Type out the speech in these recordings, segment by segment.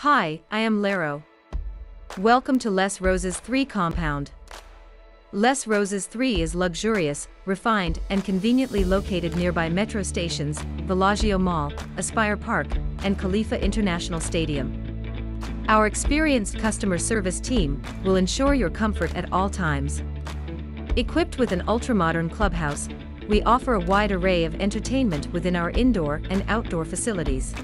Hi, I am Laro. Welcome to Les Roses 3 compound. Les Roses 3 is luxurious, refined, and conveniently located nearby metro stations, Villaggio Mall, Aspire Park, and Khalifa International Stadium. Our experienced customer service team will ensure your comfort at all times. Equipped with an ultra-modern clubhouse, we offer a wide array of entertainment within our indoor and outdoor facilities.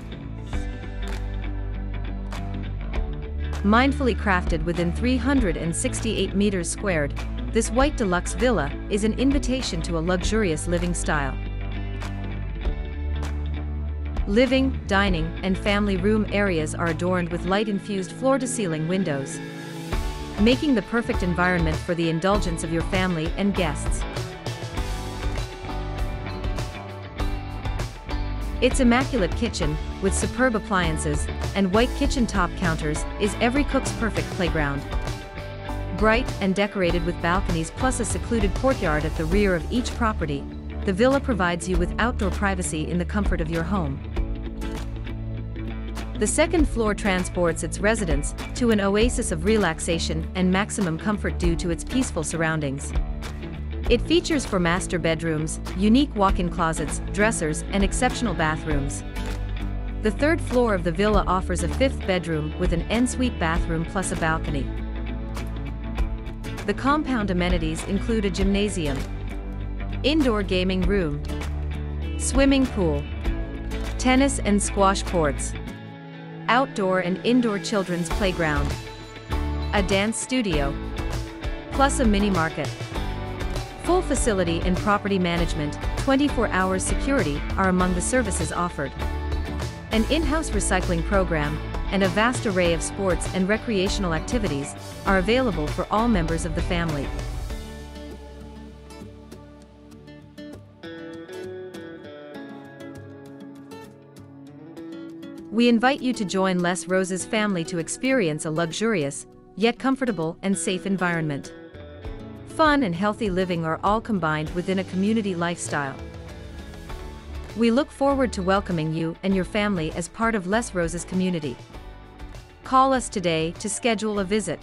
Mindfully crafted within 368 meters squared, this white deluxe villa is an invitation to a luxurious living style. Living, dining, and family room areas are adorned with light-infused floor-to-ceiling windows, making the perfect environment for the indulgence of your family and guests. Its immaculate kitchen, with superb appliances and white kitchen top counters, is every cook's perfect playground. Bright and decorated with balconies plus a secluded courtyard at the rear of each property, the villa provides you with outdoor privacy in the comfort of your home. The second floor transports its residents to an oasis of relaxation and maximum comfort due to its peaceful surroundings. It features four master bedrooms, unique walk-in closets, dressers, and exceptional bathrooms. The third floor of the villa offers a fifth bedroom with an ensuite bathroom plus a balcony. The compound amenities include a gymnasium, indoor gaming room, swimming pool, tennis and squash courts, outdoor and indoor children's playground, a dance studio, plus a mini market. Full facility and property management, 24-hour security are among the services offered. An in-house recycling program, and a vast array of sports and recreational activities are available for all members of the family. We invite you to join Les Roses family to experience a luxurious, yet comfortable and safe environment. Fun and healthy living are all combined within a community lifestyle. We look forward to welcoming you and your family as part of Les Roses community. Call us today to schedule a visit.